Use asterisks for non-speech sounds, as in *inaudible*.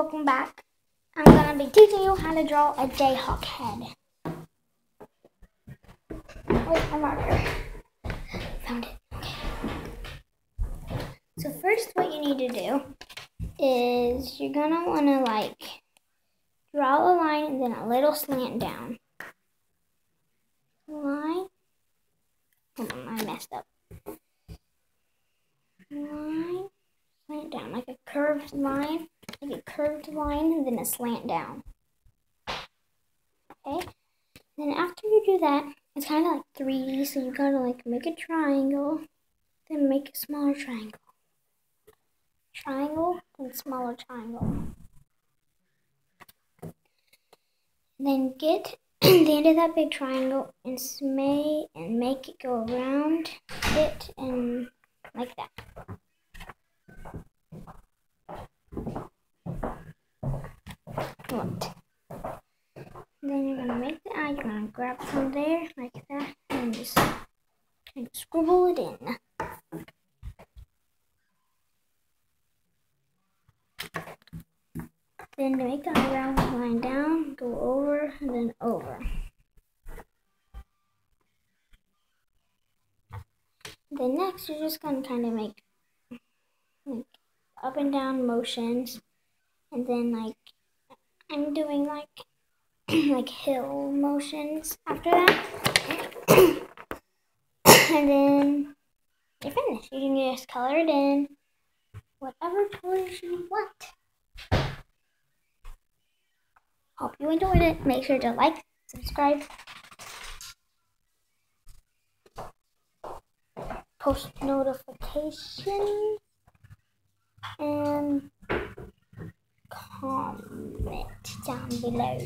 welcome back. I'm gonna be teaching you how to draw a Jayhawk head. Wait, my marker. Found it. Okay. So first what you need to do is you're gonna wanna like draw a line and then a little slant down. Line. Hold on, I messed up. Line slant down, like a curved line, a curved line, and then a slant down. Okay? Then after you do that, it's kind of like 3D, so you gotta like make a triangle, then make a smaller triangle. Triangle, then smaller triangle. Then get *clears throat* the end of that big triangle and smay and make it go around it and like that. What? Then you're gonna make the eye, you're gonna grab from there like that and just kind of scribble it in. Then to make the eyebrow line down, go over and then over. Then next you're just gonna kind of make like up and down motions and then like I'm doing like *clears throat* like hill motions after that. *coughs* and then you're finished. You can just color it in whatever colors you want. Hope you enjoyed it. Make sure to like, subscribe, post notifications, and comment down below.